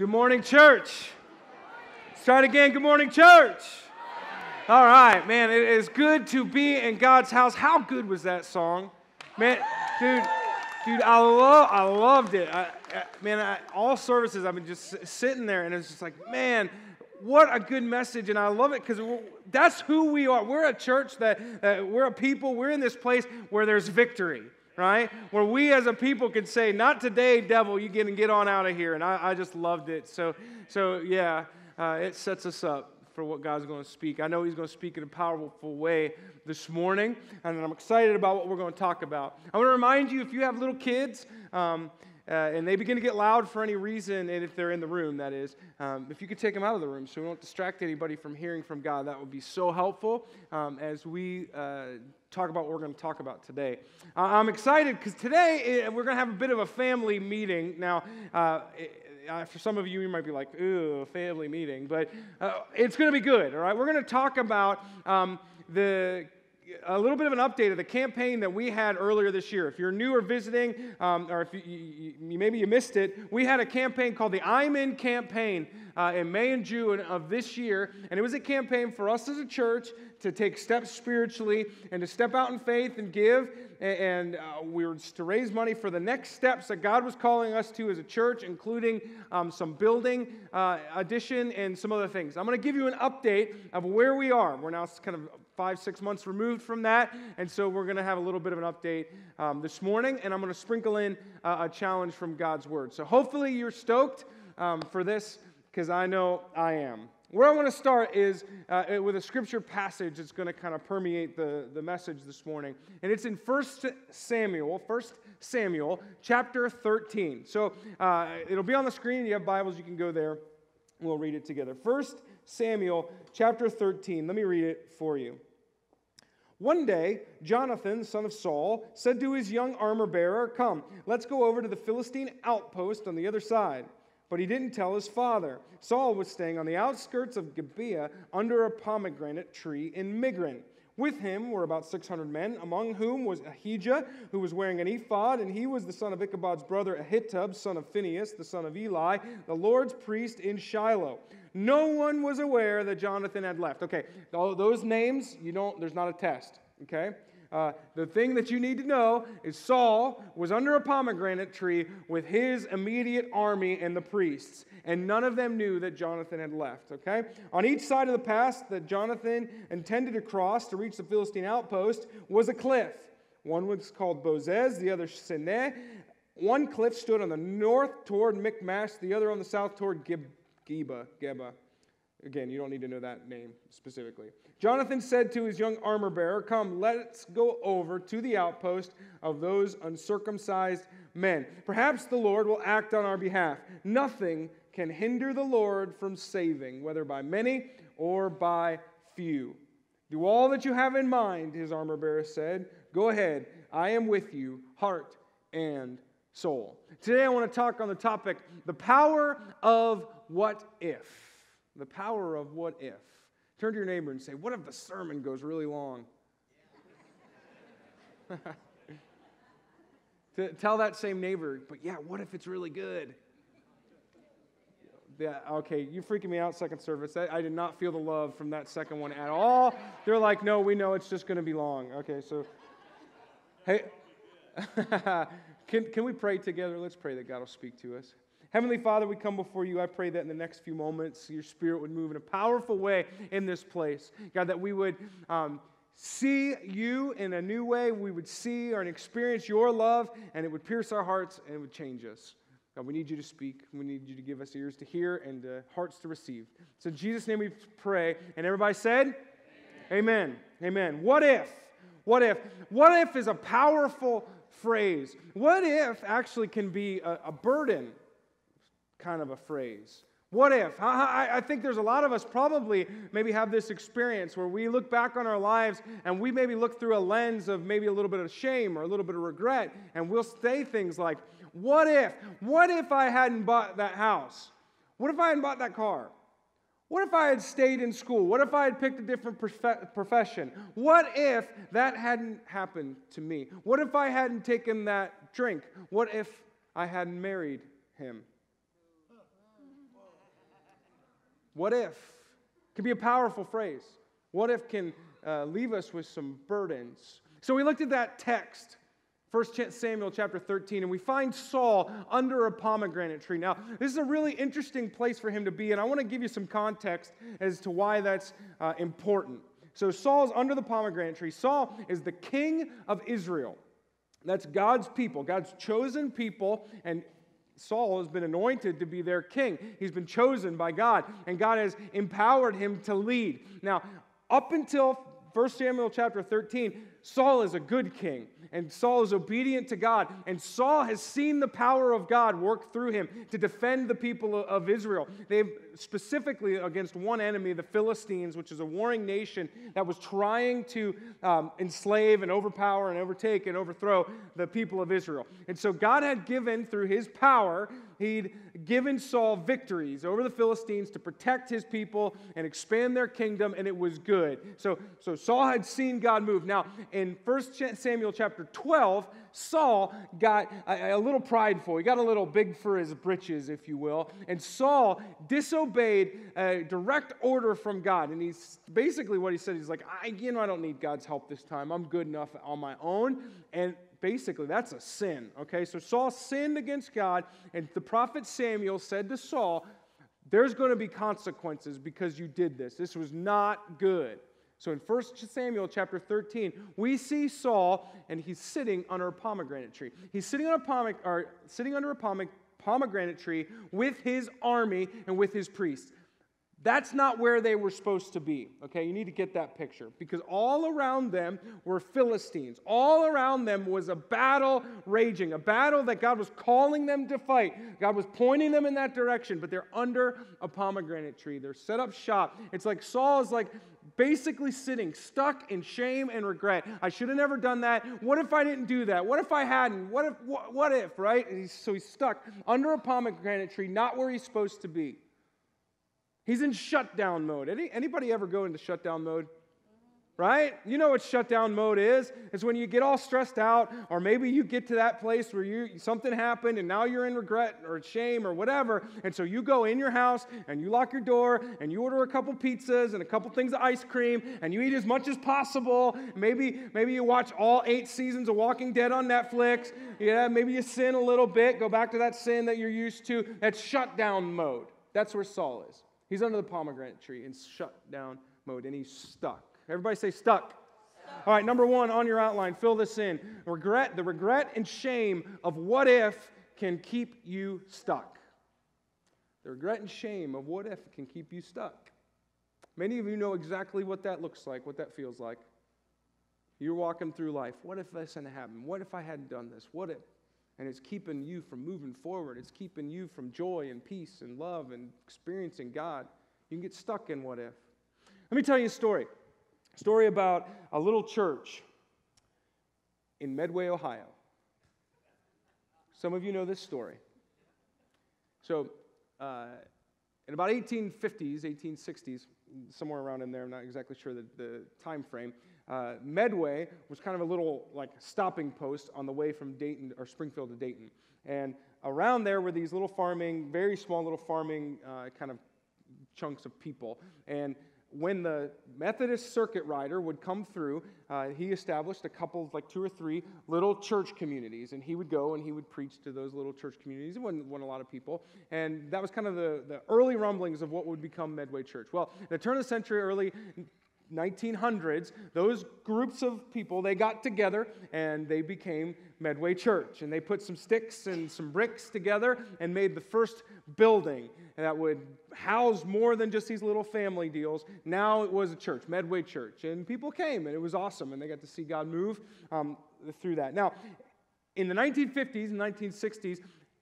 Good morning, church. Let's try it again. Good morning, church. All right, man, it is good to be in God's house. How good was that song? Man, dude, dude, I love, I loved it. I, I, man, I, all services, I've been just sitting there, and it's just like, man, what a good message, and I love it because that's who we are. We're a church that uh, we're a people. We're in this place where there's victory right? Where we as a people could say, Not today, devil, you and get on out of here. And I, I just loved it. So, so yeah, uh, it sets us up for what God's going to speak. I know He's going to speak in a powerful way this morning, and I'm excited about what we're going to talk about. I want to remind you if you have little kids, um, uh, and they begin to get loud for any reason, and if they're in the room, that is, um, if you could take them out of the room so we don't distract anybody from hearing from God, that would be so helpful um, as we uh, talk about what we're going to talk about today. Uh, I'm excited because today eh, we're going to have a bit of a family meeting. Now, uh, uh, for some of you, you might be like, ooh, family meeting, but uh, it's going to be good, all right? We're going to talk about um, the a little bit of an update of the campaign that we had earlier this year. If you're new or visiting, um, or if you, you, you, maybe you missed it, we had a campaign called the I'm In campaign uh, in May and June of this year. And it was a campaign for us as a church to take steps spiritually and to step out in faith and give. And uh, we were to raise money for the next steps that God was calling us to as a church, including um, some building uh, addition and some other things. I'm going to give you an update of where we are. We're now kind of five, six months removed from that. And so we're going to have a little bit of an update um, this morning, and I'm going to sprinkle in uh, a challenge from God's Word. So hopefully you're stoked um, for this, because I know I am. Where I want to start is uh, with a scripture passage that's going to kind of permeate the, the message this morning. And it's in 1 Samuel, 1 Samuel, chapter 13. So uh, it'll be on the screen. You have Bibles, you can go there. We'll read it together. 1 Samuel, chapter 13. Let me read it for you. One day, Jonathan, son of Saul, said to his young armor bearer, Come, let's go over to the Philistine outpost on the other side. But he didn't tell his father. Saul was staying on the outskirts of Gibeah under a pomegranate tree in Migron. With him were about 600 men, among whom was Ahijah, who was wearing an ephod, and he was the son of Ichabod's brother Ahitub, son of Phinehas, the son of Eli, the Lord's priest in Shiloh. No one was aware that Jonathan had left. Okay, those names, you don't, there's not a test, okay? Uh, the thing that you need to know is Saul was under a pomegranate tree with his immediate army and the priests, and none of them knew that Jonathan had left. Okay? On each side of the pass that Jonathan intended to cross to reach the Philistine outpost was a cliff. One was called Bozez, the other Seneh. One cliff stood on the north toward Michmash, the other on the south toward Geba. Geba. Again, you don't need to know that name specifically. Jonathan said to his young armor bearer, Come, let's go over to the outpost of those uncircumcised men. Perhaps the Lord will act on our behalf. Nothing can hinder the Lord from saving, whether by many or by few. Do all that you have in mind, his armor bearer said. Go ahead. I am with you, heart and soul. Today I want to talk on the topic the power of what if the power of what if. Turn to your neighbor and say, What if the sermon goes really long? to tell that same neighbor, but yeah, what if it's really good? Yeah, okay, you freaking me out, second service. I, I did not feel the love from that second one at all. They're like, no, we know it's just going to be long. Okay, so, hey, can, can we pray together? Let's pray that God will speak to us. Heavenly Father, we come before you. I pray that in the next few moments, your spirit would move in a powerful way in this place. God, that we would um, see you in a new way. We would see or experience your love, and it would pierce our hearts and it would change us. God, we need you to speak. We need you to give us ears to hear and uh, hearts to receive. So, in Jesus' name we pray. And everybody said, Amen. Amen. Amen. What if? What if? What if is a powerful phrase. What if actually can be a, a burden kind of a phrase. What if? I think there's a lot of us probably maybe have this experience where we look back on our lives and we maybe look through a lens of maybe a little bit of shame or a little bit of regret, and we'll say things like, What if? What if I hadn't bought that house? What if I hadn't bought that car? What if I had stayed in school? What if I had picked a different profession? What if that hadn't happened to me? What if I hadn't taken that drink? What if I hadn't married him? What if can be a powerful phrase. What if can uh, leave us with some burdens. So we looked at that text 1 Samuel chapter 13, and we find Saul under a pomegranate tree. Now, this is a really interesting place for him to be, and I want to give you some context as to why that's uh, important. So, Saul's under the pomegranate tree. Saul is the king of Israel. That's God's people, God's chosen people, and Saul has been anointed to be their king. He's been chosen by God, and God has empowered him to lead. Now, up until 1 Samuel chapter 13, Saul is a good king, and Saul is obedient to God, and Saul has seen the power of God work through him to defend the people of Israel. They've specifically against one enemy, the Philistines, which is a warring nation that was trying to um, enslave and overpower and overtake and overthrow the people of Israel. And so God had given through his power he'd given Saul victories over the Philistines to protect his people and expand their kingdom, and it was good. So, so Saul had seen God move. Now, in 1 Samuel chapter 12, Saul got a, a little prideful. He got a little big for his britches, if you will. And Saul disobeyed a direct order from God. And he's basically what he said. He's like, I, you know, I don't need God's help this time. I'm good enough on my own. And basically that's a sin. Okay, so Saul sinned against God, and the prophet Samuel said to Saul, There's going to be consequences because you did this. This was not good. So in 1 Samuel chapter 13, we see Saul, and he's sitting under a pomegranate tree. He's sitting, on a pome- or sitting under a pomegranate tree with his army and with his priests. That's not where they were supposed to be. Okay, you need to get that picture because all around them were Philistines. All around them was a battle raging, a battle that God was calling them to fight. God was pointing them in that direction, but they're under a pomegranate tree. They're set up shop. It's like Saul is like basically sitting stuck in shame and regret. I should have never done that. What if I didn't do that? What if I hadn't? What if, what, what if, right? He's, so he's stuck under a pomegranate tree, not where he's supposed to be. He's in shutdown mode. Any, anybody ever go into shutdown mode? Right? You know what shutdown mode is? It's when you get all stressed out, or maybe you get to that place where you something happened and now you're in regret or shame or whatever. And so you go in your house and you lock your door and you order a couple pizzas and a couple things of ice cream and you eat as much as possible. Maybe, maybe you watch all eight seasons of Walking Dead on Netflix. Yeah, maybe you sin a little bit, go back to that sin that you're used to. That's shutdown mode. That's where Saul is. He's under the pomegranate tree in shutdown mode, and he's stuck. Everybody say stuck. stuck. All right, number one on your outline, fill this in. Regret, the regret and shame of what if can keep you stuck. The regret and shame of what if can keep you stuck. Many of you know exactly what that looks like, what that feels like. You're walking through life. What if this hadn't happened? What if I hadn't done this? What if? and it's keeping you from moving forward. It's keeping you from joy and peace and love and experiencing God. You can get stuck in what if. Let me tell you a story. Story about a little church in Medway, Ohio. Some of you know this story. So, uh, in about 1850s, 1860s, somewhere around in there, I'm not exactly sure the, the time frame, uh, Medway was kind of a little like stopping post on the way from Dayton or Springfield to Dayton. And around there were these little farming, very small little farming uh, kind of chunks of people. And when the Methodist circuit rider would come through, uh, he established a couple, like two or three little church communities. And he would go and he would preach to those little church communities. It wasn't, wasn't a lot of people. And that was kind of the, the early rumblings of what would become Medway Church. Well, the turn of the century, early 1900s, those groups of people, they got together and they became Medway Church. And they put some sticks and some bricks together and made the first building that would house more than just these little family deals. Now it was a church, Medway Church. And people came and it was awesome. And they got to see God move um, through that. Now, in the 1950s and 1960s,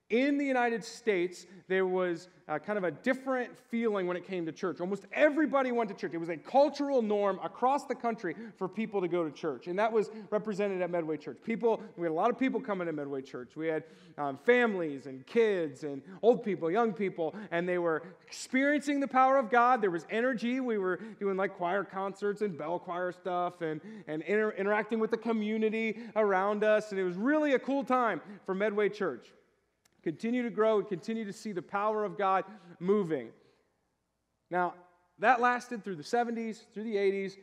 in the United States, there was uh, kind of a different feeling when it came to church. Almost everybody went to church. It was a cultural norm across the country for people to go to church. And that was represented at Medway Church. People, we had a lot of people coming to Medway Church. We had um, families and kids and old people, young people, and they were experiencing the power of God. There was energy. We were doing like choir concerts and bell choir stuff and, and inter- interacting with the community around us. And it was really a cool time for Medway Church continue to grow and continue to see the power of God moving. Now, that lasted through the 70s, through the 80s,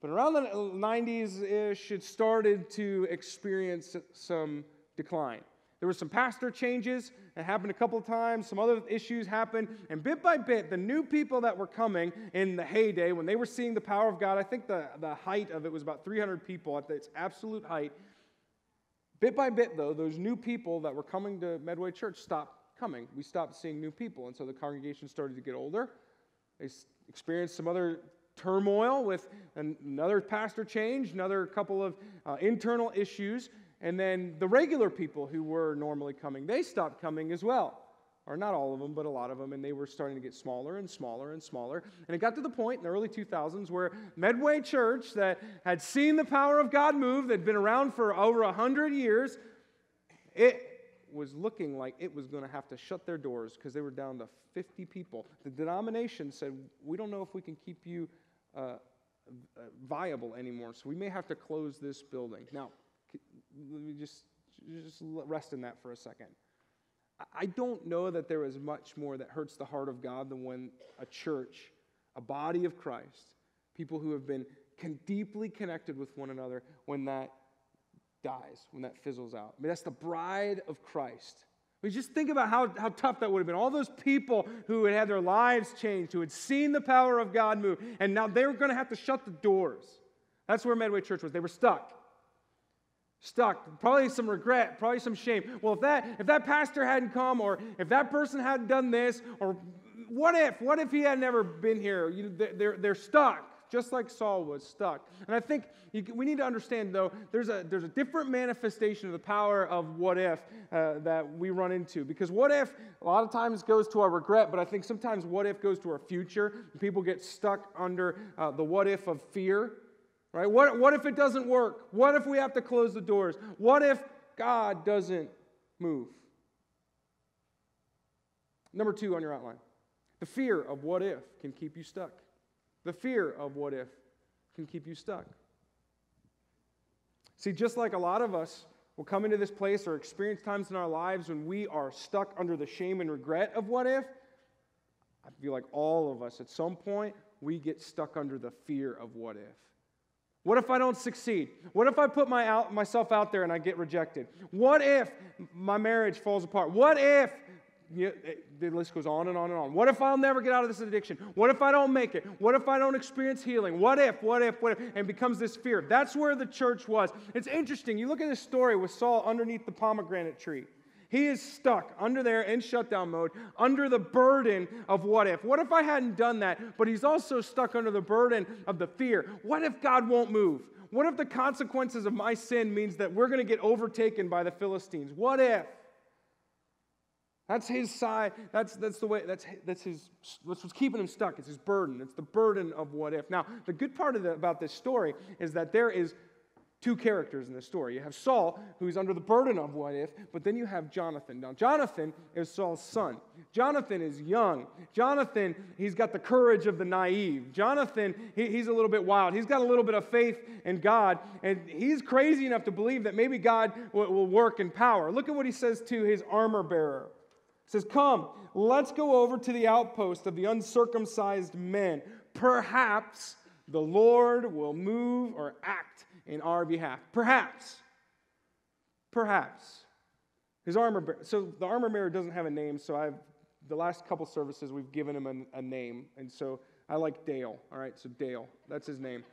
but around the 90s ish, it started to experience some decline. There were some pastor changes that happened a couple of times, some other issues happened, and bit by bit, the new people that were coming in the heyday, when they were seeing the power of God, I think the, the height of it was about 300 people at its absolute height. Bit by bit, though, those new people that were coming to Medway Church stopped coming. We stopped seeing new people, and so the congregation started to get older. They experienced some other turmoil with another pastor change, another couple of uh, internal issues, and then the regular people who were normally coming, they stopped coming as well. Or not all of them, but a lot of them, and they were starting to get smaller and smaller and smaller. And it got to the point in the early 2000s where Medway Church, that had seen the power of God move, that had been around for over 100 years, it was looking like it was going to have to shut their doors because they were down to 50 people. The denomination said, We don't know if we can keep you uh, uh, viable anymore, so we may have to close this building. Now, let me just, just rest in that for a second. I don't know that there is much more that hurts the heart of God than when a church, a body of Christ, people who have been can deeply connected with one another, when that dies, when that fizzles out. I mean, that's the bride of Christ. I mean, just think about how, how tough that would have been. All those people who had had their lives changed, who had seen the power of God move, and now they were going to have to shut the doors. That's where Medway Church was. They were stuck stuck. Probably some regret probably some shame. Well if that if that pastor hadn't come or if that person hadn't done this or what if what if he had never been here? You, they're, they're stuck just like saul was stuck. And i think you, we need to understand though there's a there's a different manifestation of the power of what if uh, that we run into. Because what if a lot of times goes to our regret but i think sometimes what if goes to our future. People get stuck under uh, the what if of fear Right? What, what if it doesn't work? What if we have to close the doors? What if God doesn't move? Number two on your outline the fear of what if can keep you stuck. The fear of what if can keep you stuck. See, just like a lot of us will come into this place or experience times in our lives when we are stuck under the shame and regret of what if, I feel like all of us at some point we get stuck under the fear of what if. What if I don't succeed? What if I put my out, myself out there and I get rejected? What if my marriage falls apart? What if you know, the list goes on and on and on. What if I'll never get out of this addiction? What if I don't make it? What if I don't experience healing? What if, what if, what if? And becomes this fear. That's where the church was. It's interesting. You look at this story with Saul underneath the pomegranate tree. He is stuck under there in shutdown mode, under the burden of what if. What if I hadn't done that? But he's also stuck under the burden of the fear. What if God won't move? What if the consequences of my sin means that we're going to get overtaken by the Philistines? What if? That's his side. That's, that's the way, that's, that's his, that's what's keeping him stuck. It's his burden. It's the burden of what if. Now, the good part of the, about this story is that there is two characters in this story. You have Saul, who's under the burden of what if, but then you have Jonathan. Now, Jonathan is Saul's son. Jonathan is young. Jonathan, he's got the courage of the naive. Jonathan, he, he's a little bit wild. He's got a little bit of faith in God, and he's crazy enough to believe that maybe God will, will work in power. Look at what he says to his armor bearer. He says, Come, let's go over to the outpost of the uncircumcised men. Perhaps the Lord will move or act in our behalf. Perhaps. Perhaps. His armor bearer. So the armor bearer doesn't have a name, so I've the last couple services we've given him a, a name, and so I like Dale. All right, so Dale, that's his name.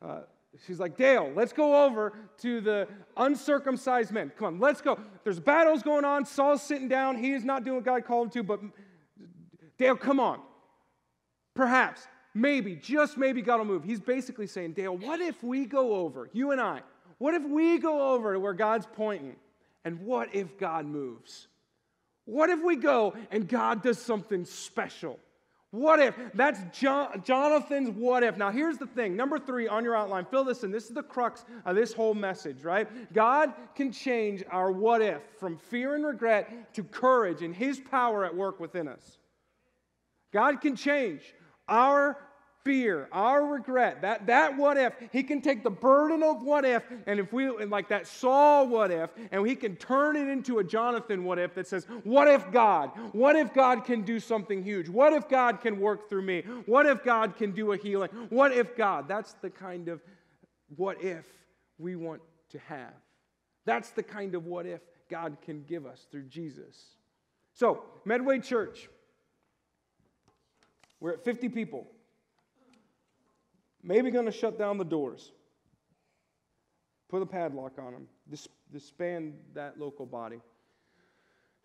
Uh, she's like, Dale, let's go over to the uncircumcised men. Come on, let's go. There's battles going on. Saul's sitting down. He is not doing what God called him to, but Dale, come on. Perhaps maybe, just maybe God will move. He's basically saying, Dale, what if we go over, you and I, what if we go over to where God's pointing? And what if God moves? What if we go and God does something special? What if? That's John, Jonathan's what if. Now, here's the thing. Number three on your outline, fill this in. This is the crux of this whole message, right? God can change our what if from fear and regret to courage and His power at work within us. God can change our fear, our regret, that, that what if, he can take the burden of what if, and if we, like that Saul what if, and he can turn it into a Jonathan what if that says, what if God? What if God can do something huge? What if God can work through me? What if God can do a healing? What if God? That's the kind of what if we want to have. That's the kind of what if God can give us through Jesus. So, Medway Church, we're at 50 people maybe going to shut down the doors, put a padlock on them, dis- disband that local body.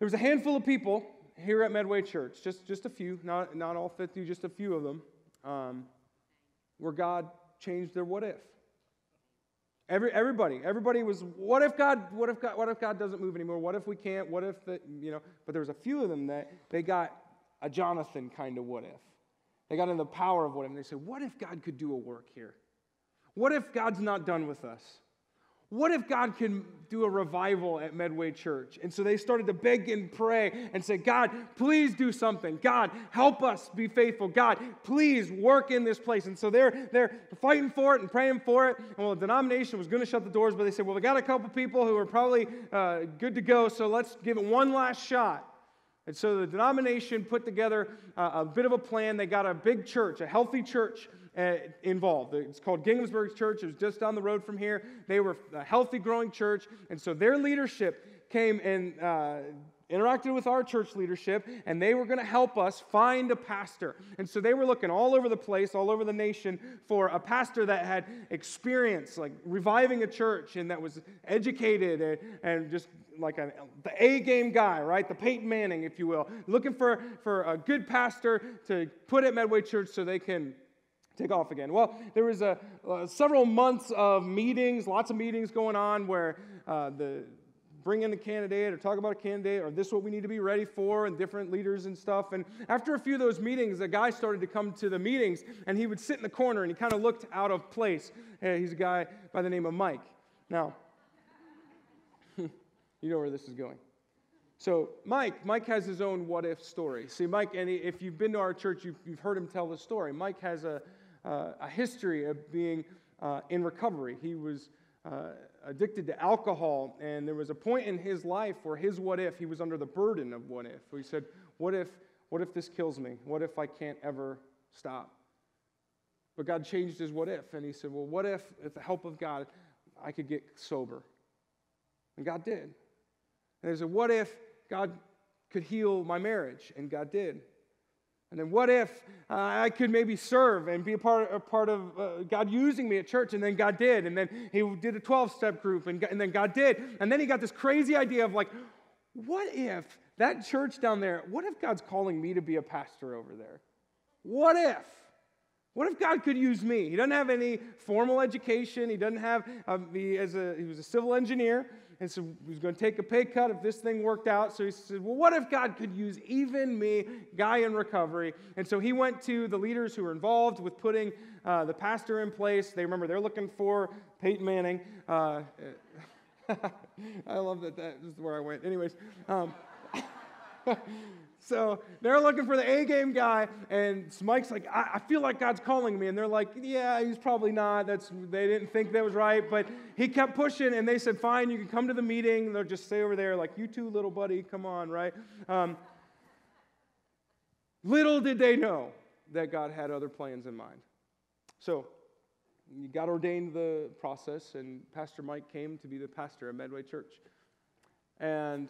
There was a handful of people here at Medway Church, just, just a few, not, not all 50, just a few of them, um, where God changed their what if. Every, everybody, everybody was, what if God, what if God, what if God doesn't move anymore? What if we can't? What if the, you know? But there was a few of them that they got a Jonathan kind of what if. They got in the power of what. And they said, What if God could do a work here? What if God's not done with us? What if God can do a revival at Medway Church? And so they started to beg and pray and say, God, please do something. God, help us be faithful. God, please work in this place. And so they're, they're fighting for it and praying for it. And well, the denomination was going to shut the doors, but they said, well, we got a couple people who are probably uh, good to go, so let's give it one last shot. And so the denomination put together uh, a bit of a plan. They got a big church, a healthy church uh, involved. It's called Ginghamsburg Church. It was just down the road from here. They were a healthy, growing church. And so their leadership came and uh, interacted with our church leadership, and they were going to help us find a pastor. And so they were looking all over the place, all over the nation, for a pastor that had experience, like reviving a church, and that was educated and, and just like the A game guy, right? The Peyton Manning, if you will. Looking for, for a good pastor to put at Medway Church so they can take off again. Well, there was a, uh, several months of meetings, lots of meetings going on where uh, the bring in the candidate or talk about a candidate or this is what we need to be ready for and different leaders and stuff. And after a few of those meetings, a guy started to come to the meetings and he would sit in the corner and he kind of looked out of place. He's a guy by the name of Mike. Now, you know where this is going. So, Mike, Mike has his own what if story. See, Mike, and if you've been to our church, you've, you've heard him tell the story. Mike has a, uh, a history of being uh, in recovery. He was uh, addicted to alcohol, and there was a point in his life where his what if, he was under the burden of what if. He said, What if, what if this kills me? What if I can't ever stop? But God changed his what if, and he said, Well, what if, with the help of God, I could get sober? And God did. And he said, What if God could heal my marriage? And God did. And then what if uh, I could maybe serve and be a part, a part of uh, God using me at church? And then God did. And then he did a 12 step group and, and then God did. And then he got this crazy idea of like, what if that church down there, what if God's calling me to be a pastor over there? What if? What if God could use me? He doesn't have any formal education. He doesn't have, um, he, as a, he was a civil engineer and so he was going to take a pay cut if this thing worked out. So he said, Well, what if God could use even me, guy in recovery? And so he went to the leaders who were involved with putting uh, the pastor in place. They remember they're looking for Peyton Manning. Uh, I love that that is where I went. Anyways. Um, So they're looking for the A game guy, and Mike's like, I, I, feel like God's calling me. And they're like, Yeah, he's probably not. That's they didn't think that was right. But he kept pushing, and they said, Fine, you can come to the meeting. They'll just stay over there, like, you too, little buddy, come on, right? Um, little did they know that God had other plans in mind. So God ordained the process, and Pastor Mike came to be the pastor at Medway Church. And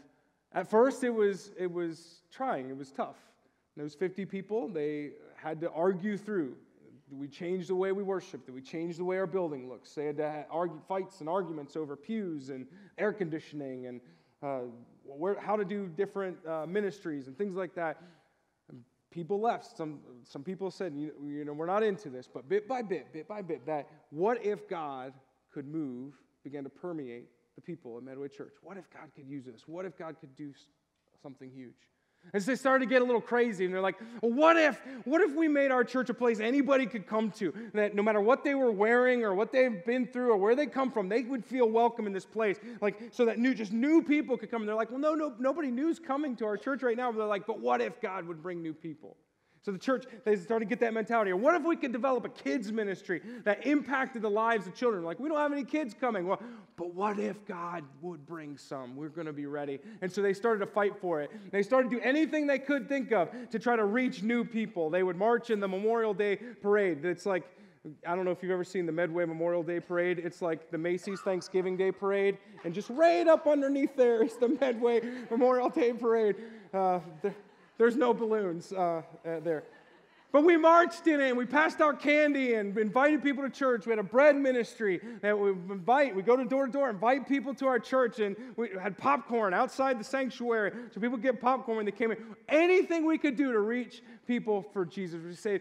at first, it was, it was trying, it was tough. Those 50 people, they had to argue through. Do we change the way we worship? We change the way our building looks? They had to argue, fights and arguments over pews and air conditioning and uh, where, how to do different uh, ministries and things like that. And people left. Some, some people said, you, you know, we're not into this. But bit by bit, bit by bit, that what if God could move began to permeate the people at Medway Church. What if God could use us? What if God could do something huge? And so they started to get a little crazy, and they're like, well, what if, what if we made our church a place anybody could come to? That no matter what they were wearing or what they've been through or where they come from, they would feel welcome in this place. Like, so that new, just new people could come. And they're like, well, no, no, nobody new's coming to our church right now. But they're like, but what if God would bring new people? So the church, they started to get that mentality. Or What if we could develop a kids ministry that impacted the lives of children? Like, we don't have any kids coming. Well, but what if God would bring some? We're going to be ready. And so they started to fight for it. They started to do anything they could think of to try to reach new people. They would march in the Memorial Day parade. It's like, I don't know if you've ever seen the Medway Memorial Day Parade. It's like the Macy's Thanksgiving Day Parade, and just right up underneath there is the Medway Memorial Day Parade. Uh, there's no balloons uh, uh, there. But we marched in it and we passed out candy and invited people to church. We had a bread ministry that we invite, we go to door to door, invite people to our church, and we had popcorn outside the sanctuary. So people get popcorn when they came in. Anything we could do to reach people for Jesus. We say,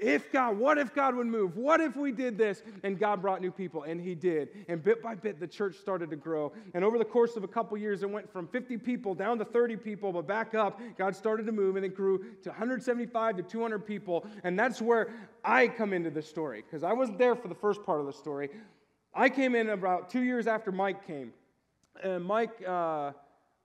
if God, what if God would move? What if we did this? And God brought new people, and He did. And bit by bit, the church started to grow. And over the course of a couple years, it went from 50 people down to 30 people, but back up. God started to move, and it grew to 175 to 200 people. And that's where I come into the story, because I wasn't there for the first part of the story. I came in about two years after Mike came. And Mike, uh,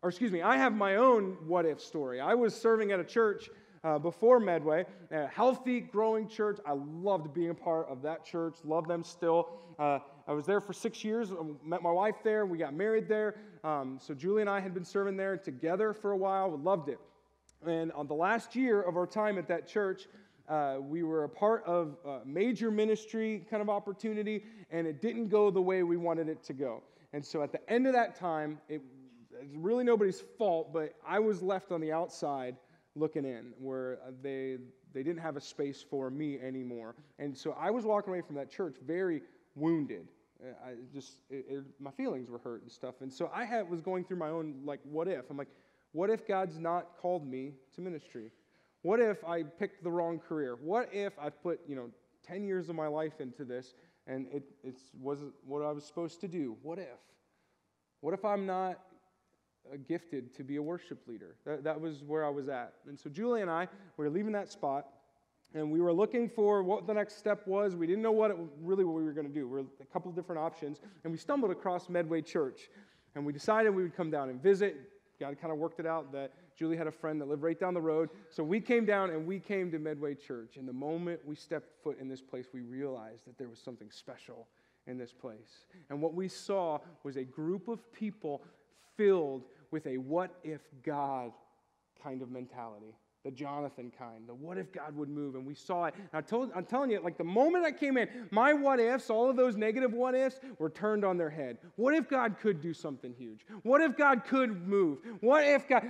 or excuse me, I have my own what if story. I was serving at a church uh, before Medway, a healthy, growing church. I loved being a part of that church, love them still. Uh, I was there for six years, met my wife there, we got married there. Um, so Julie and I had been serving there together for a while, we loved it. And on the last year of our time at that church, uh, we were a part of a major ministry kind of opportunity, and it didn't go the way we wanted it to go. And so at the end of that time, it, it's really nobody's fault, but I was left on the outside looking in where uh, they, they didn't have a space for me anymore. And so I was walking away from that church very wounded. Uh, I just, it, it, my feelings were hurt and stuff. And so I had, was going through my own, like, what if? I'm like, what if God's not called me to ministry? What if I picked the wrong career? What if I put, you know, 10 years of my life into this and it wasn't what I was supposed to do? What if? What if I'm not Uh, gifted to be a worship leader. That, that was where I was at. And so Julie and I, we were leaving that spot, and we were looking for what the next step was. We didn't know what it, really what we were going to do. We were a couple different options, and we stumbled across Medway Church, and we decided we would come down and visit. God kind of worked it out that Julie had a friend that lived right down the road. So we came down and we came to Medway Church. And the moment we stepped foot in this place, we realized that there was something special in this place. And what we saw was a group of people filled with a what if God kind of mentality. The Jonathan kind, the what if God would move, and we saw it. I told, I'm telling you, like the moment I came in, my what ifs, all of those negative what ifs, were turned on their head. What if God could do something huge? What if God could move? What if God,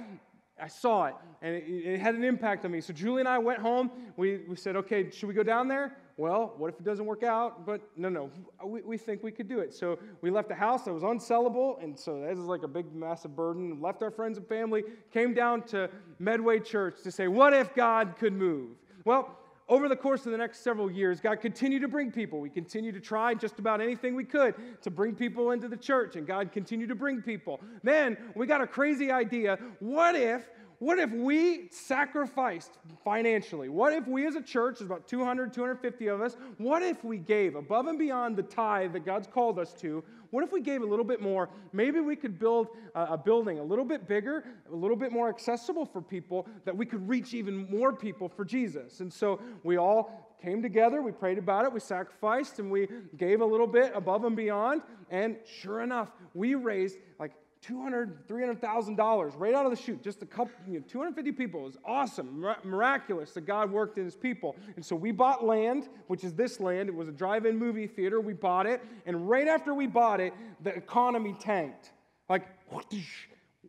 I saw it, and it, it, had an impact on me. So Julie and I went home. We, we said, okay, should we go down there? Well, what if it doesn't work out? But no, no, we, we think we could do it. So we left a house that was unsellable, and so that was like a big, massive burden. Left our friends and family, came down to Medway Church to say, what if God could move? Well, over the course of the next several years, God continued to bring people. We continued to try just about anything we could to bring people into the church, and God continued to bring people. Then we got a crazy idea. What if what if we sacrificed financially? What if we as a church, there's about 200, 250 of us, what if we gave above and beyond the tithe that God's called us to? What if we gave a little bit more? Maybe we could build a, building a little bit bigger, a little bit more accessible for people, that we could reach even more people for Jesus. And so we all came together, we prayed about it, we sacrificed, and we gave a little bit above and beyond. And sure enough, we raised like 200, $300,000 right out of the chute, just a couple, you know, 250 people. It was awesome, miraculous that God worked in his people. And so we bought land, which is this land. It was a drive in movie theater. We bought it. And right after we bought it, the economy tanked. Like,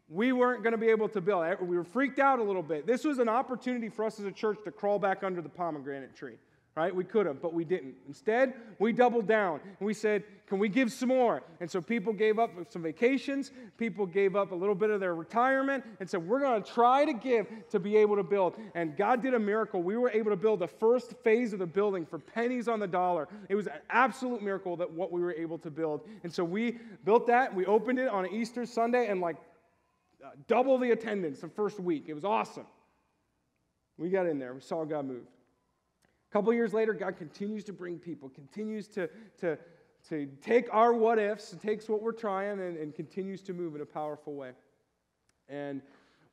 we weren't going to be able to build. We were freaked out a little bit. This was an opportunity for us as a church to crawl back under the pomegranate tree right? We could have, but we didn't. Instead, we doubled down and we said, Can we give some more? And so people gave up some vacations, people gave up a little bit of their retirement, and said, We're going to try to give to be able to build. And God did a miracle. We were able to build the first phase of the building for pennies on the dollar. It was an absolute miracle that what we were able to build. And so we built that, we opened it on Easter Sunday, and like uh, double the attendance the first week. It was awesome. We got in there, we saw God move. A couple years later, God continues to bring people, continues to, to, to take our what ifs, takes what we're trying, and, and continues to move in a powerful way. And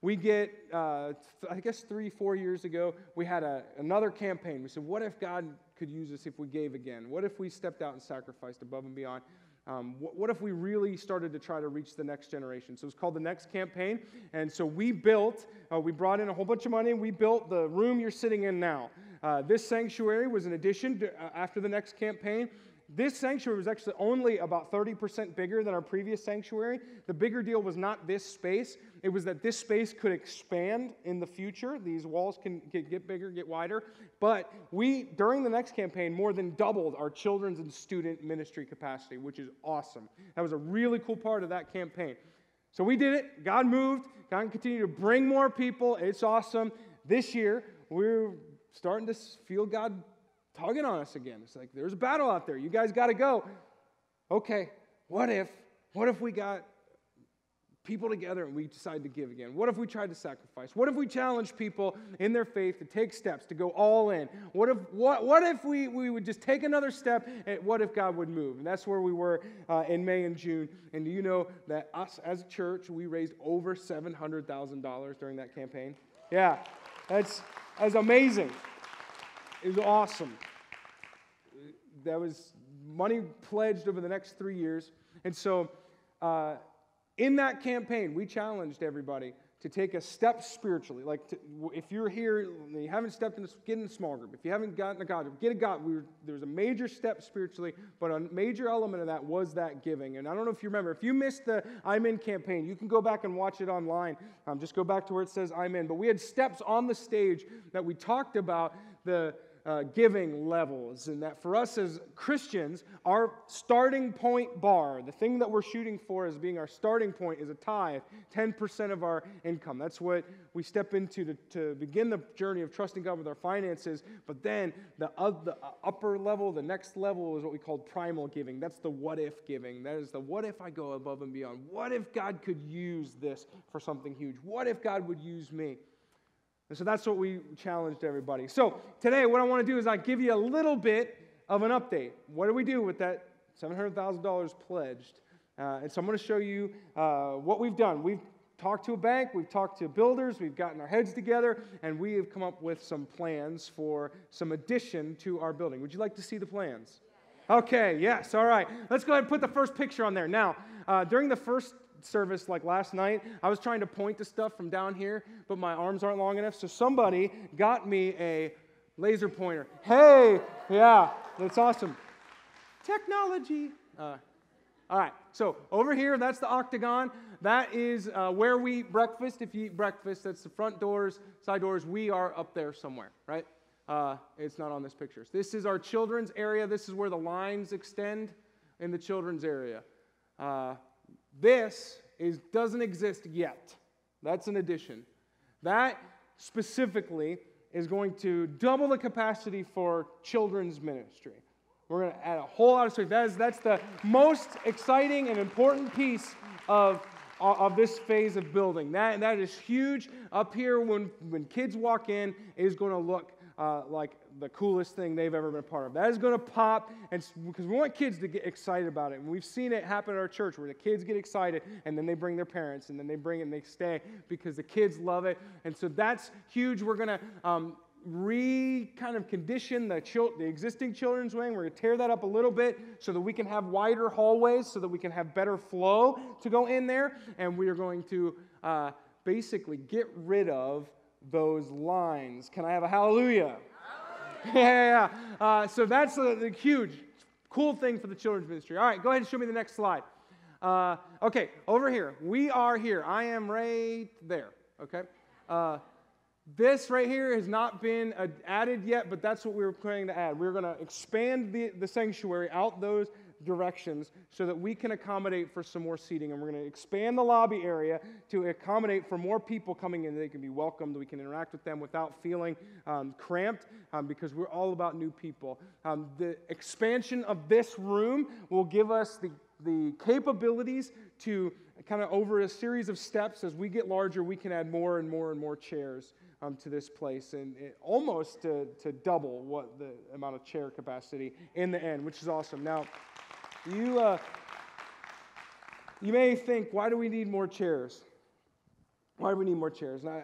we get, uh, I guess three, four years ago, we had a, another campaign. We said, what if God could use us if we gave again? What if we stepped out and sacrificed above and beyond? Um, what, what, if we really started to try to reach the next generation? So it's called the Next Campaign. And so we built, uh, we brought in a whole bunch of money. and We built the room you're sitting in now. Uh, this sanctuary was an addition to, uh, after the Next Campaign. This sanctuary was actually only about 30% bigger than our previous sanctuary. The bigger deal was not this space, it was that this space could expand in the future. These walls can get bigger, get wider. But we, during the next campaign, more than doubled our children's and student ministry capacity, which is awesome. That was a really cool part of that campaign. So we did it. God moved. God continued to bring more people. It's awesome. This year, we're starting to feel God tugging on us again. It's like there's a battle out there. You guys got to go. Okay, what if, what if we got people together and we decide to give again? What if we tried to sacrifice? What if we challenge people in their faith to take steps, to go all in? What if, what, what if we, we would just take another step and what if God would move? And that's where we were uh, in May and June. And do you know that us as a church, we raised over $700,000 during that campaign? Yeah, that's, that's amazing. It was awesome. That was money pledged over the next three years. And so, uh, in that campaign, we challenged everybody to take a step spiritually. Like, to, if you're here, you haven't stepped in, a, get in a small group. If you haven't gotten a God group, get a God. We were, there was a major step spiritually, but a major element of that was that giving. And I don't know if you remember, if you missed the I'm in campaign, you can go back and watch it online. Um, just go back to where it says I'm in. But we had steps on the stage that we talked about the uh, giving levels. And that for us as Christians, our starting point bar, the thing that we're shooting for as being our starting point, is a tithe, 10% of our income. That's what we step into to, to begin the journey of trusting God with our finances. But then the, uh, the upper level, the next level, is what we call primal giving. That's the what if giving. That is the what if I go above and beyond? What if God could use this for something huge? What if God would use me? And so that's what we challenged everybody. So today, what I want to do is I give you a little bit of an update. What do we do with that $700,000 pledged? Uh, and so I'm going to show you uh, what we've done. We've talked to a bank, we've talked to builders, we've gotten our heads together, and we have come up with some plans for some addition to our building. Would you like to see the plans? Okay, yes, all right. Let's go ahead and put the first picture on there. Now, uh, during the first service like last night, I was trying to point to stuff from down here, but my arms aren't long enough. So somebody got me a laser pointer. Hey, yeah, that's awesome. Technology. Uh, all right, so over here, that's the octagon. That is uh, where we eat breakfast. If you eat breakfast, that's the front doors, side doors. We are up there somewhere, right? Uh, it's not on this picture. This is our children's area. This is where the lines extend in the children's area. Uh, this is, doesn't exist yet. That's an addition. That specifically is going to double the capacity for children's ministry. We're going to add a whole lot of stuff. That is, that's the most exciting and important piece of, of this phase of building. That, that is huge. Up here, when, when kids walk in, is going to look uh, like the coolest thing they've ever been a part of. That is going to pop, and because we want kids to get excited about it. And we've seen it happen at our church where the kids get excited, and then they bring their parents, and then they bring it and they stay because the kids love it. And so that's huge. We're going to um, re kind of condition the, chil- the existing children's wing. We're going to tear that up a little bit so that we can have wider hallways, so that we can have better flow to go in there. And we are going to uh, basically get rid of those lines. Can I have a hallelujah? yeah, yeah, yeah. Uh, so that's the, the, huge, cool thing for the children's ministry. All right, go ahead and show me the next slide. Uh, okay, over here. We are here. I am right there. Okay. Uh, this right here has not been added yet, but that's what we were planning to add. We we're going to expand the, the sanctuary out those directions so that we can accommodate for some more seating. And we're going to expand the lobby area to accommodate for more people coming in. They can be welcomed. We can interact with them without feeling um, cramped um, because we're all about new people. Um, the expansion of this room will give us the, the capabilities to kind of over a series of steps as we get larger, we can add more and more and more chairs. Um, to this place and almost to, to double what the amount of chair capacity in the end, which is awesome. Now, you, uh, you may think, why do we need more chairs? why do we need more chairs? And I,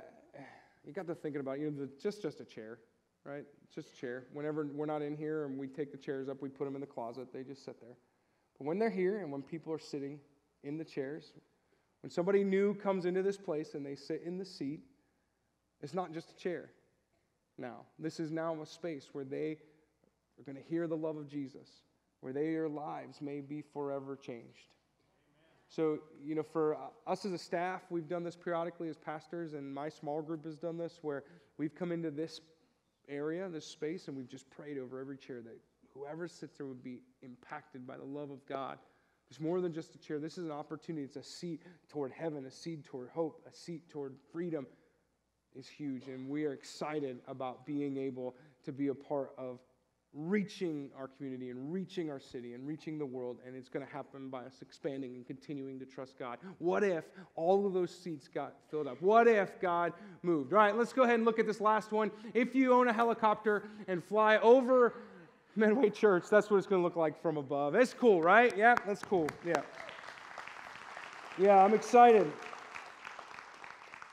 you got to thinking about, you know, the, just just a chair, right? Just a chair. Whenever we're not in here and we take the chairs up, we put them in the closet. They just sit there. But when they're here and when people are sitting in the chairs, when somebody new comes into this place and they sit in the seat, it's not just a chair. Now, this is now a space where they are going to hear the love of Jesus, where their lives may be forever changed. So, you know, for us as a staff, we've done this periodically as pastors, and my small group has done this where we've come into this area, this space, and we've just prayed over every chair that whoever sits there would be impacted by the love of God. It's more than just a chair. This is an opportunity. It's a seat toward heaven, a seat toward hope, a seat toward freedom is huge. And we are excited about being able to be a part of reaching our community and reaching our city and reaching the world. And it's going to happen by us expanding and continuing to trust God. What if all of those seats got filled up? What if God moved? All right, let's go ahead and look at this last one. If you own a helicopter and fly over Medway Church, that's what it's going to look like from above. It's cool, right? Yeah, that's cool. Yeah. Yeah, I'm excited.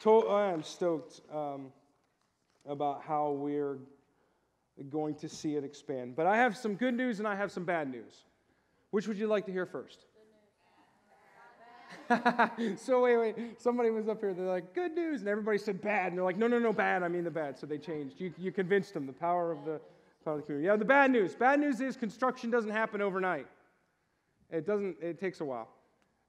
I am stoked um, about how we're going to see it expand. But I have some good news and I have some bad news. Which would you like to hear first? so wait, wait. Somebody was up here. They're like, "Good news," and everybody said bad. And they're like, "No, no, no, bad. I mean the bad." So they changed. You, you convinced them. The power of the power of the community. Yeah. The bad news. Bad news is construction doesn't happen overnight. It doesn't. It takes a while.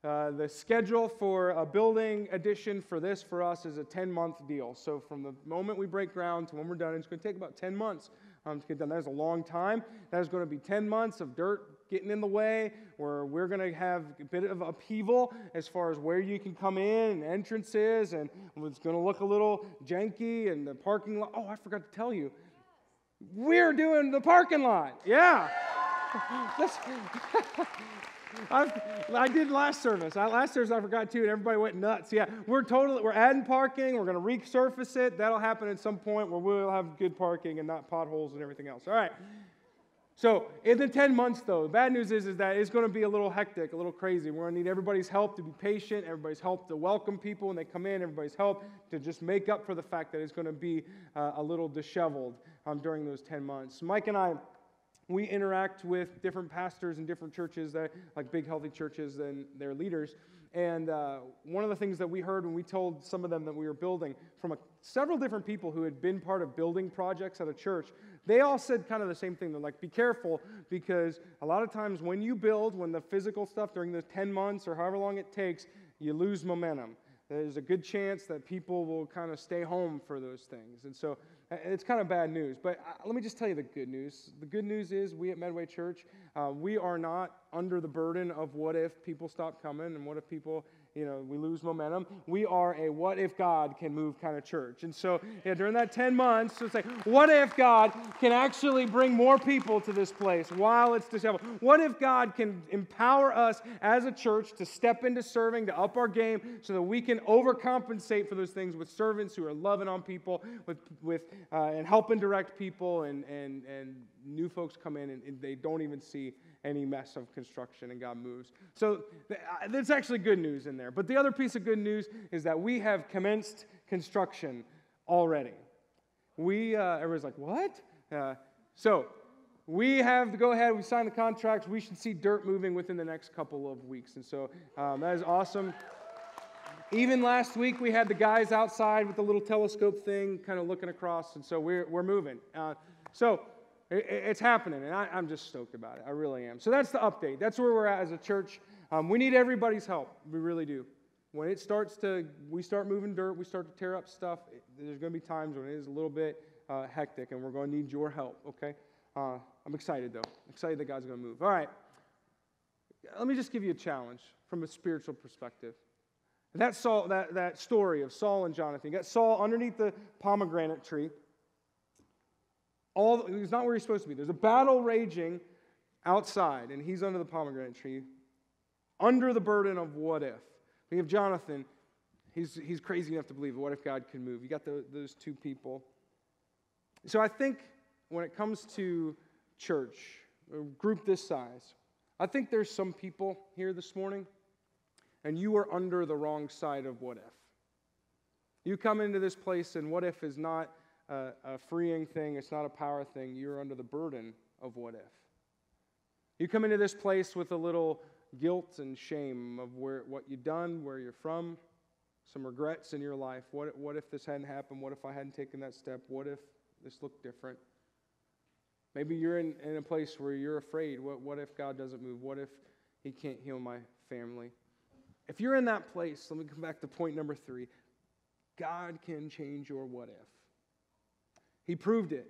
Uh, the schedule for a building addition for this for us is a 10 month deal. So from the moment we break ground to when we're done, it's going to take about 10 months um, to get done. That is a long time. That is going to be 10 months of dirt getting in the way, where we're going to have a bit of upheaval as far as where you can come in, and entrances, and it's going to look a little janky, and the parking lot. Oh, I forgot to tell you. We're doing the parking lot. Yeah. i did last service. I, last service I forgot too, and everybody went nuts. Yeah, we're totally we're adding parking. We're going to resurface it. That'll happen at some point where we'll have good parking and not potholes and everything else. All right. So in the 10 months, though, the bad news is, is that it's going to be a little hectic, a little crazy. We're going to need everybody's help to be patient, everybody's help to welcome people when they come in, everybody's help to just make up for the fact that it's going to be uh, a little disheveled um, during those 10 months. Mike and I we interact with different pastors in different churches, that, like big, healthy churches, and their leaders. And uh, one of the things that we heard when we told some of them that we were building from a, several different people who had been part of building projects at a church, they all said kind of the same thing. They're like, be careful because a lot of times when you build, when the physical stuff during the 10 months or however long it takes, you lose momentum. There's a good chance that people will kind of stay home for those things. And so it's kind of bad news, but uh, let me just tell you the good news. The good news is we at Medway Church, uh, we are not under the burden of what if people stop coming and what if people you know, we lose momentum. We are a what if God can move kind of church. And so, yeah, during that 10 months, so it's like, what if God can actually bring more people to this place while it's disheveled? What if God can empower us as a church to step into serving, to up our game, so that we can overcompensate for those things with servants who are loving on people, with, with uh, and helping direct people, and, and, and new folks come in and, they don't even see any mess of construction and God moves. So that's actually good news in there. But the other piece of good news is that we have commenced construction already. We, uh, everybody's like, what? Uh, so we have to go ahead, we signed the contracts. We should see dirt moving within the next couple of weeks. And so um, that is awesome. Even last week, we had the guys outside with the little telescope thing kind of looking across. And so we're, we're moving. Uh, so it's happening, and I, am just stoked about it. I really am. So that's the update. That's where we're at as a church. Um, we need everybody's help. We really do. When it starts to, we start moving dirt, we start to tear up stuff, it, there's going to be times when it is a little bit uh, hectic, and we're going to need your help, okay? Uh, I'm excited, though. I'm excited that God's going to move. All right. Let me just give you a challenge from a spiritual perspective. That, Saul, that, that story of Saul and Jonathan. You got Saul underneath the pomegranate tree all he's not where he's supposed to be. There's a battle raging outside, and he's under the pomegranate tree, under the burden of what if. We have Jonathan. He's, he's crazy enough to believe, what if God can move? You got the, those two people. So I think when it comes to church, a group this size, I think there's some people here this morning, and you are under the wrong side of what if. You come into this place, and what if is not a, a freeing thing, it's not a power thing. You're under the burden of what if. You come into this place with a little guilt and shame of where, what you've done, where you're from, some regrets in your life. What, what if this hadn't happened? What if I hadn't taken that step? What if this looked different? Maybe you're in, in a place where you're afraid. What, what if God doesn't move? What if He can't heal my family? If you're in that place, let me come back to point number three God can change your what if. He proved it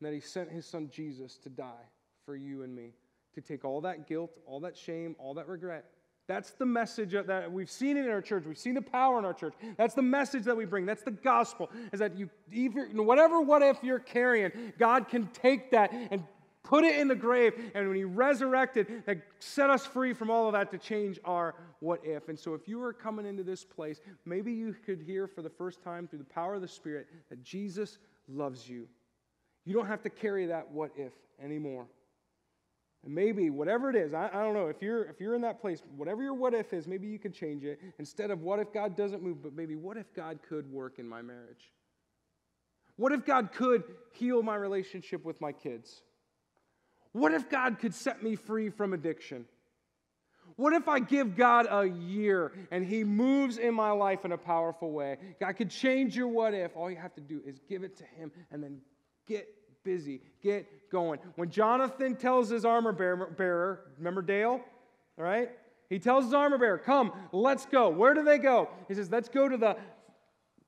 that He sent His Son Jesus to die for you and me, to take all that guilt, all that shame, all that regret. That's the message that we've seen it in our church. We've seen the power in our church. That's the message that we bring. That's the gospel. Is that you, even whatever what if you're carrying, God can take that and put it in the grave. And when He resurrected, that set us free from all of that to change our what if. And so, if you are coming into this place, maybe you could hear for the first time through the power of the Spirit that Jesus loves you. You don't have to carry that what if anymore. And maybe whatever it is, I, I, don't know, if you're if you're in that place, whatever your what if is, maybe you could change it. Instead of what if God doesn't move, but maybe what if God could work in my marriage? What if God could heal my relationship with my kids? What if God could set me free from addiction? What if I give God a year and He moves in my life in a powerful way? God could change your what if. All you have to do is give it to Him and then get busy, get going. When Jonathan tells his armor bearer, remember Dale? All right? He tells his armor bearer, Come, let's go. Where do they go? He says, Let's go to the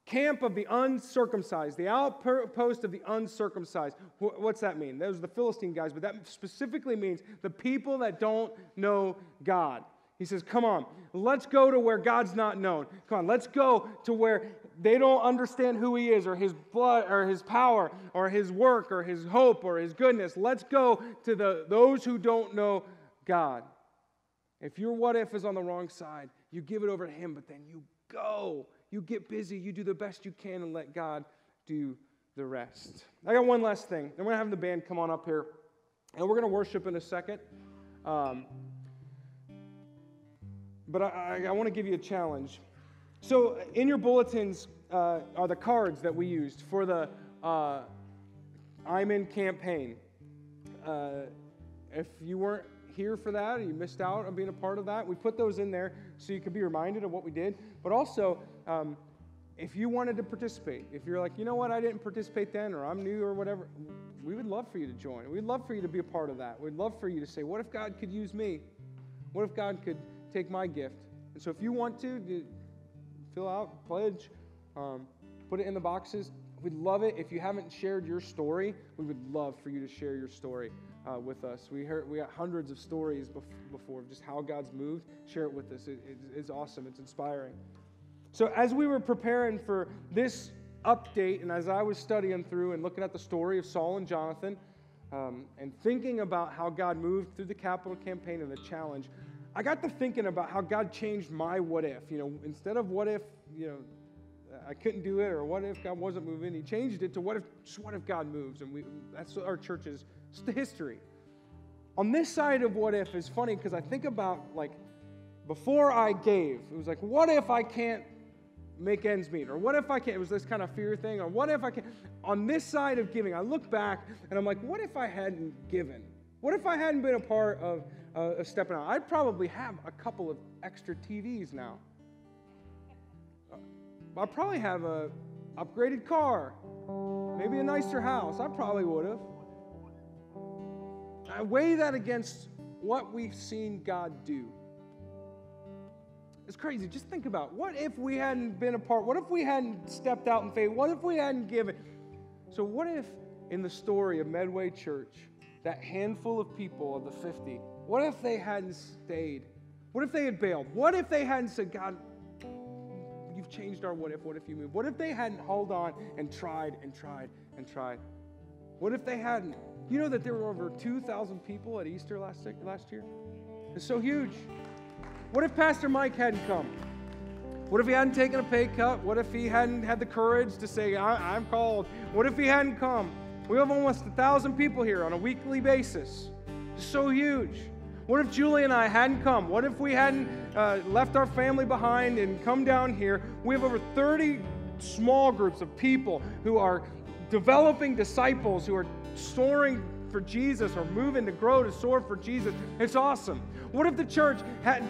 camp of the uncircumcised, the outpost of the uncircumcised. What's that mean? Those are the Philistine guys, but that specifically means the people that don't know God. He says, Come on, let's go to where God's not known. Come on, let's go to where they don't understand who He is or His blood or His power or His work or His hope or His goodness. Let's go to the, those who don't know God. If your what if is on the wrong side, you give it over to Him, but then you go. You get busy, you do the best you can, and let God do the rest. I got one last thing. We're going to have the band come on up here, and we're going to worship in a second. Um, but I, I, I want to give you a challenge. So, in your bulletins uh, are the cards that we used for the uh, I'm in campaign. Uh, if you weren't here for that or you missed out on being a part of that, we put those in there so you could be reminded of what we did. But also, um, if you wanted to participate, if you're like, you know what, I didn't participate then, or I'm new, or whatever, we would love for you to join. We'd love for you to be a part of that. We'd love for you to say, what if God could use me? What if God could take my gift. And so if you want to, fill out, pledge, um, put it in the boxes. We'd love it. If you haven't shared your story, we would love for you to share your story uh, with us. We heard we got hundreds of stories before of just how God's moved. Share it with us. It, it, it's awesome. It's inspiring. So as we were preparing for this update, and as I was studying through and looking at the story of Saul and Jonathan, um, and thinking about how God moved through the capital campaign and the challenge, I got to thinking about how God changed my what if. You know, instead of what if, you know, I couldn't do it or what if God wasn't moving, He changed it to what if, just what if God moves? And we, that's our church's history. On this side of what if is funny because I think about like before I gave, it was like, what if I can't make ends meet? Or what if I can't? It was this kind of fear thing. Or what if I can't? On this side of giving, I look back and I'm like, what if I hadn't given? What if I hadn't been a part of uh, stepping out? I'd probably have a couple of extra TVs now. I probably have a upgraded car, maybe a nicer house. I probably would have. I weigh that against what we've seen God do. It's crazy. Just think about what if we hadn't been a part? What if we hadn't stepped out in faith? What if we hadn't given? So, what if in the story of Medway Church, that handful of people of the 50, what if they hadn't stayed? What if they had bailed? What if they hadn't said, God, you've changed our what if, what if you move? What if they hadn't held on and tried and tried and tried? What if they hadn't? You know that there were over 2,000 people at Easter last, last year? It's so huge. What if Pastor Mike hadn't come? What if he hadn't taken a pay cut? What if he hadn't had the courage to say, I'm called? What if he hadn't come? We have almost a thousand people here on a weekly basis. It's so huge. What if Julie and I hadn't come? What if we hadn't uh, left our family behind and come down here? We have over 30 small groups of people who are developing disciples who are soaring for Jesus or moving to grow to soar for Jesus. It's awesome. What if the church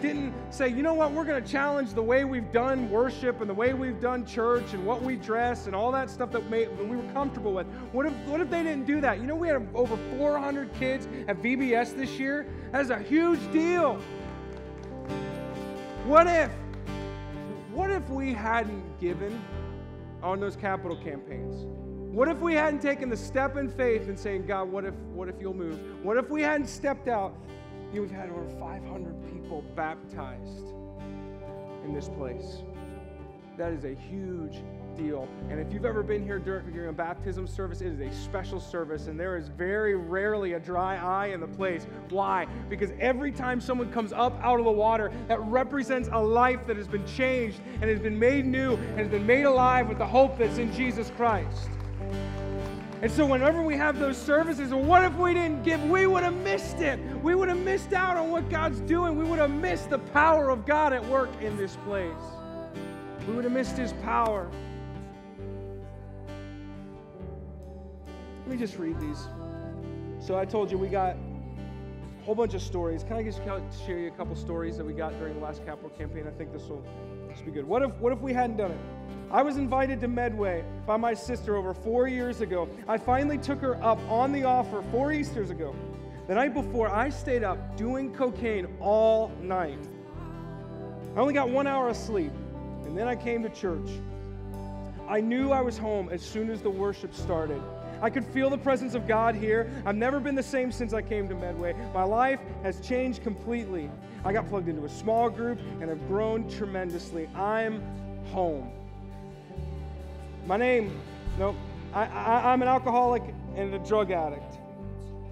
didn't say, you know what, we're going to challenge the way we've done worship and the way we've done church and what we dress and all that stuff that, we were comfortable with? What if, what if they didn't do that? You know, we had over 400 kids at VBS this year. That is a huge deal. What if, what if we hadn't given on those capital campaigns? What if we hadn't taken the step in faith and saying, God, what if, what if you'll move? What if we hadn't stepped out? You've had over 500 people baptized in this place. That is a huge deal. And if you've ever been here during a baptism service, it is a special service, and there is very rarely a dry eye in the place. Why? Because every time someone comes up out of the water, that represents a life that has been changed and has been made new and has been made alive with the hope that's in Jesus Christ. And so, whenever we have those services, what if we didn't give? We would have missed it. We would have missed out on what God's doing. We would have missed the power of God at work in this place. We would have missed His power. Let me just read these. So, I told you we got a whole bunch of stories. Can I just share you a couple stories that we got during the last capital campaign? I think this will, will be good. What if, what if we hadn't done it? I was invited to Medway by my sister over four years ago. I finally took her up on the offer four Easters ago. The night before, I stayed up doing cocaine all night. I only got one hour of sleep, and then I came to church. I knew I was home as soon as the worship started. I could feel the presence of God here. I've never been the same since I came to Medway. My life has changed completely. I got plugged into a small group and have grown tremendously. I'm home. My name, no, I, I, I'm an alcoholic and a drug addict.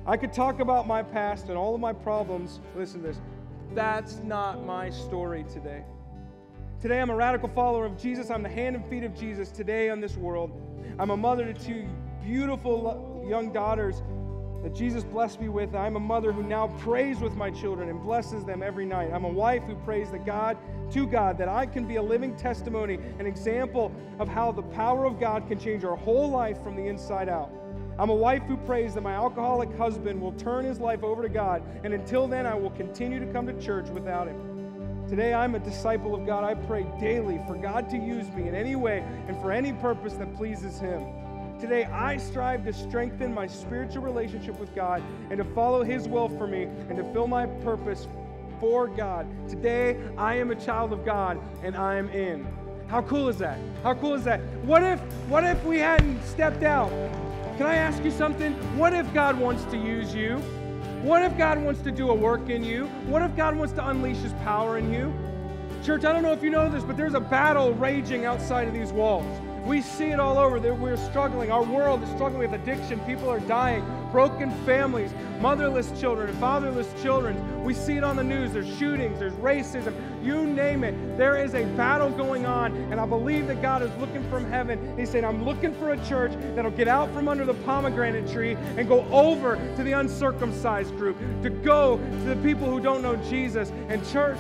I could talk about my past and all of my problems. Listen to this. That's not my story today. Today, I'm a radical follower of Jesus. I'm the hand and feet of Jesus today on this world. I'm a mother to two beautiful young daughters that Jesus blessed me with. I'm a mother who now prays with my children and blesses them every night. I'm a wife who prays that God to God that I can be a living testimony, an example of how the power of God can change our whole life from the inside out. I'm a wife who prays that my alcoholic husband will turn his life over to God, and until then, I will continue to come to church without him. Today, I'm a disciple of God. I pray daily for God to use me in any way and for any purpose that pleases Him. Today, I strive to strengthen my spiritual relationship with God and to follow His will for me and to fill my purpose for God. Today, I am a child of God and I am in. How cool is that? How cool is that? What if what if we hadn't stepped out? Can I ask you something? What if God wants to use you? What if God wants to do a work in you? What if God wants to unleash his power in you? Church, I don't know if you know this, but there's a battle raging outside of these walls. We see it all over. that We're struggling. Our world is struggling with addiction. People are dying. Broken families, motherless children, fatherless children. We see it on the news. There's shootings, there's racism. You name it. There is a battle going on. And I believe that God is looking from heaven. He's saying, I'm looking for a church that'll get out from under the pomegranate tree and go over to the uncircumcised group, to go to the people who don't know Jesus. And, church,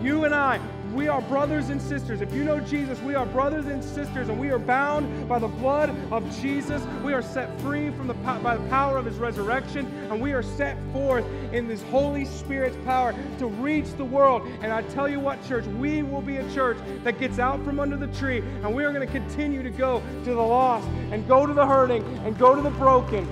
you and I, we are brothers and sisters. If you know Jesus, we are brothers and sisters, and we are bound by the blood of Jesus. We are set free from the by the power of His resurrection, and we are set forth in this Holy Spirit's power to reach the world. And I tell you what, church, we will be a church that gets out from under the tree, and we are going to continue to go to the lost, and go to the hurting, and go to the broken.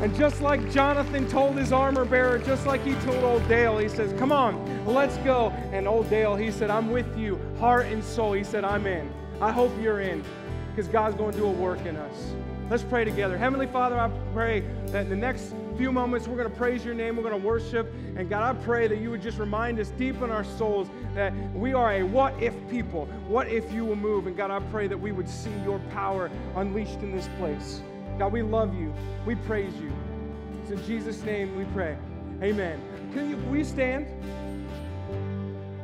And just like Jonathan told his armor bearer, just like he told old Dale, he says, Come on, let's go. And old Dale, he said, I'm with you, heart and soul. He said, I'm in. I hope you're in because God's going to do a work in us. Let's pray together. Heavenly Father, I pray that in the next few moments we're going to praise your name, we're going to worship. And God, I pray that you would just remind us deep in our souls that we are a what if people. What if you will move? And God, I pray that we would see your power unleashed in this place. God, we love you. We praise you. It's in Jesus' name we pray. Amen. Can you, will you stand?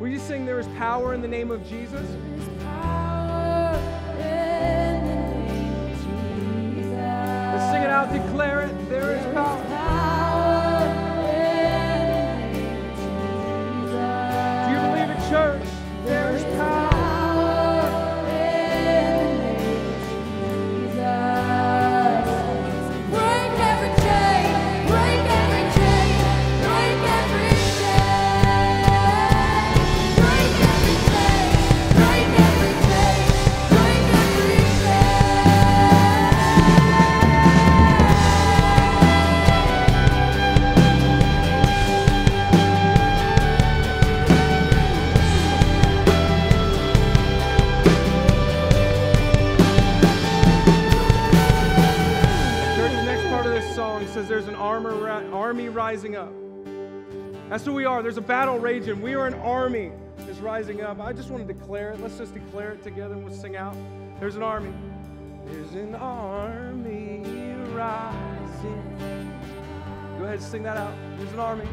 Will you sing There is Power in the Name of Jesus? Let's sing it out, declare it. There is power. Do you believe it, church? There is power. That's who we are. There's a battle raging. We are an army that's rising up. I just want to declare it. Let's just declare it together and we'll sing out. There's an army. There's an army rising. Go ahead and sing that out. There's an army.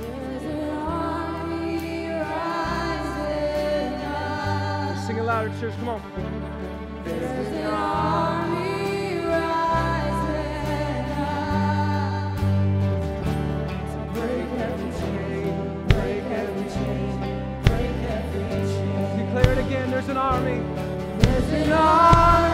There's an army rising up. Sing it louder, church. Come on. There's an army There's an army. There's an army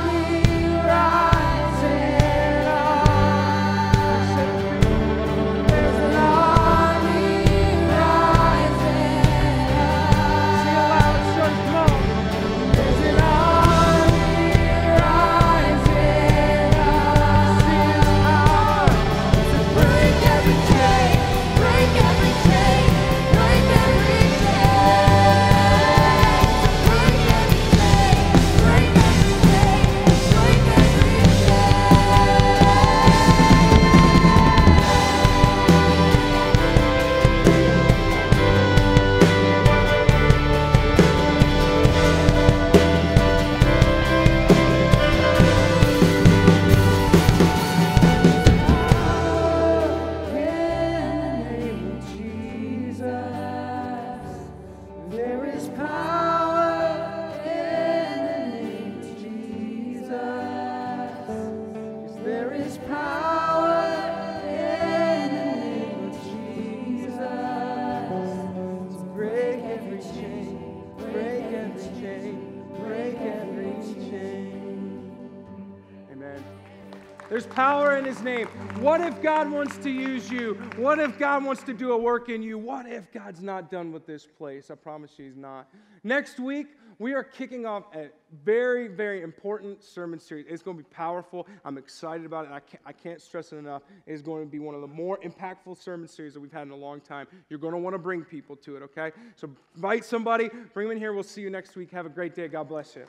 power in his name. What if God wants to use you? What if God wants to do a work in you? What if God's not done with this place? I promise you he's not. Next week, we are kicking off a very, very important sermon series. It's going to be powerful. I'm excited about it. I can't, I can't stress it enough. It's going to be one of the more impactful sermon series that we've had in a long time. You're going to want to bring people to it, okay? So invite somebody, bring them in here. We'll see you next week. Have a great day. God bless you.